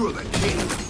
You're the king.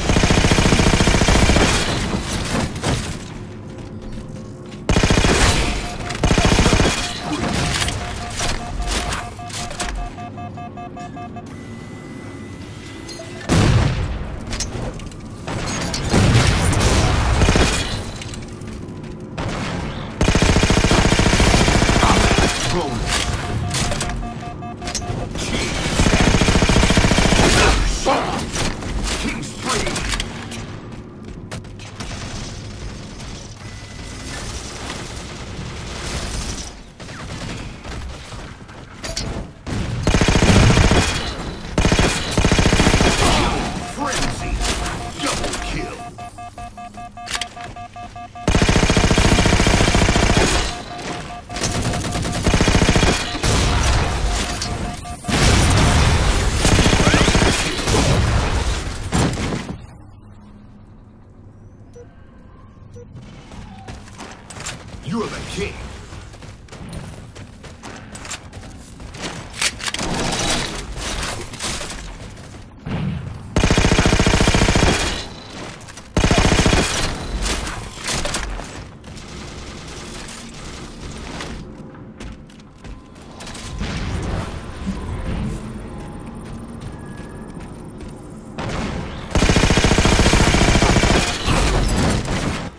You're the king.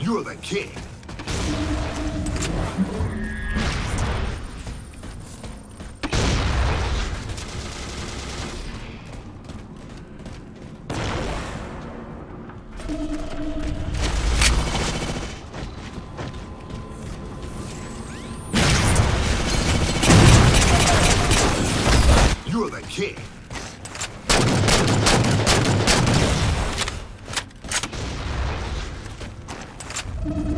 You're the king. You're the king. King.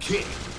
King.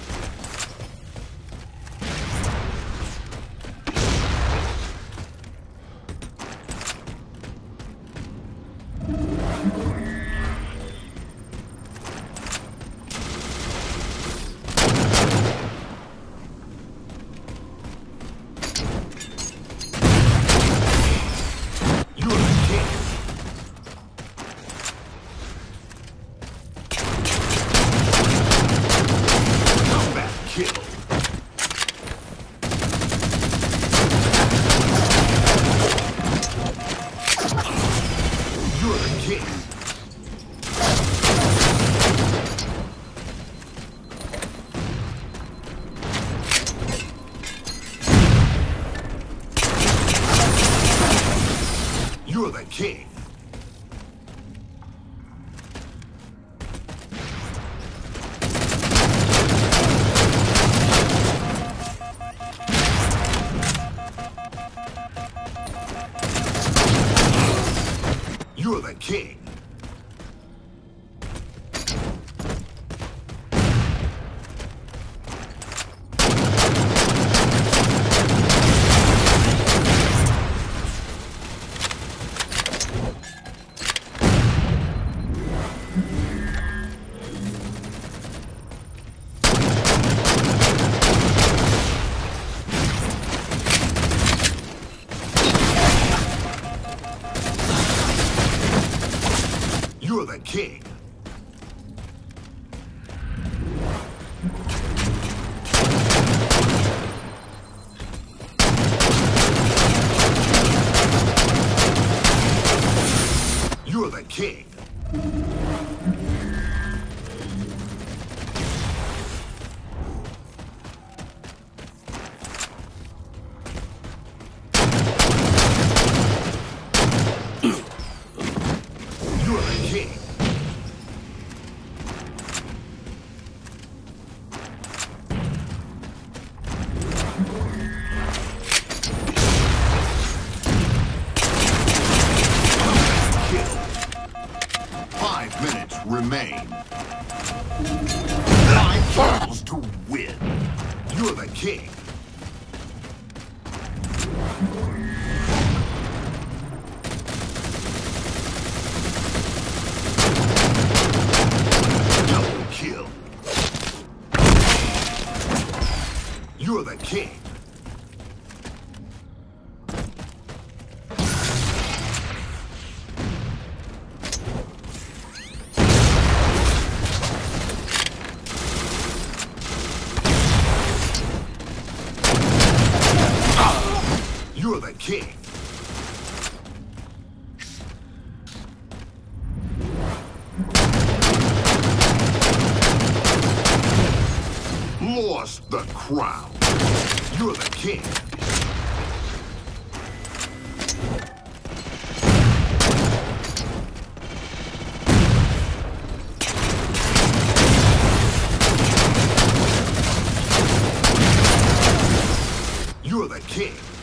King. Remain. Five kills to win. You're the king. Double kill. You're the king. the king. Lost the crown. You're the king. You're the king.